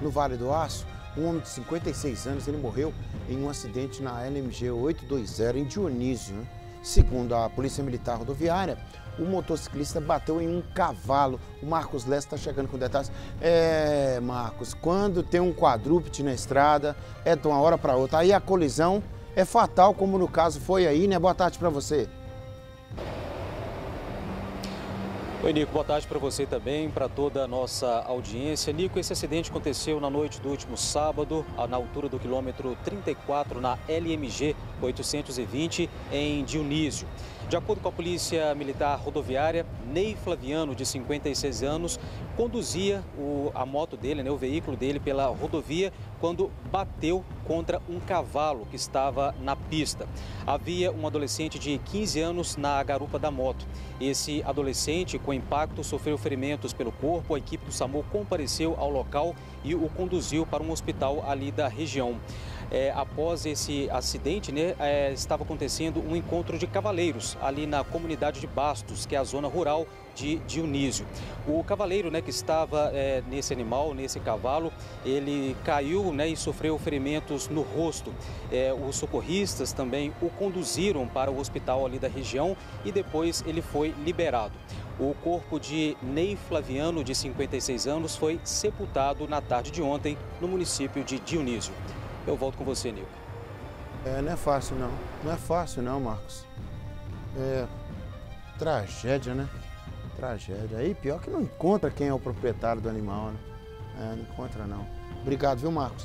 no Vale do Aço, um homem de 56 anos, ele morreu em um acidente na LMG 820 em Dionísio. Né? Segundo a Polícia Militar Rodoviária, o motociclista bateu em um cavalo. O Marcos Lessa está chegando com detalhes. É, Marcos, quando tem um quadrúpede na estrada, é de uma hora para outra. Aí a colisão é fatal, como no caso foi aí, né? Boa tarde para você. Oi, Nico. Boa tarde para você também, para toda a nossa audiência. Nico, esse acidente aconteceu na noite do último sábado, na altura do quilômetro 34, na LMG 820, em Dionísio. De acordo com a Polícia Militar Rodoviária, Ney Flaviano, de 56 anos, conduzia o, a moto dele, né, o veículo dele, pela rodovia quando bateu contra um cavalo que estava na pista. Havia um adolescente de 15 anos na garupa da moto. Esse adolescente, com impacto, sofreu ferimentos pelo corpo. A equipe do SAMU compareceu ao local e o conduziu para um hospital ali da região é, após esse acidente, né, é, estava acontecendo um encontro de cavaleiros ali na comunidade de Bastos, que é a zona rural de Dionísio. O cavaleiro né, que estava é, nesse animal, nesse cavalo, ele caiu né, e sofreu ferimentos no rosto. É, os socorristas também o conduziram para o hospital ali da região e depois ele foi liberado. O corpo de Ney Flaviano, de 56 anos, foi sepultado na tarde de ontem no município de Dionísio. Eu volto com você, Nico. É, não é fácil não. Não é fácil não, Marcos. É tragédia, né? Tragédia. Aí pior que não encontra quem é o proprietário do animal, né? É, não encontra não. Obrigado, viu, Marcos?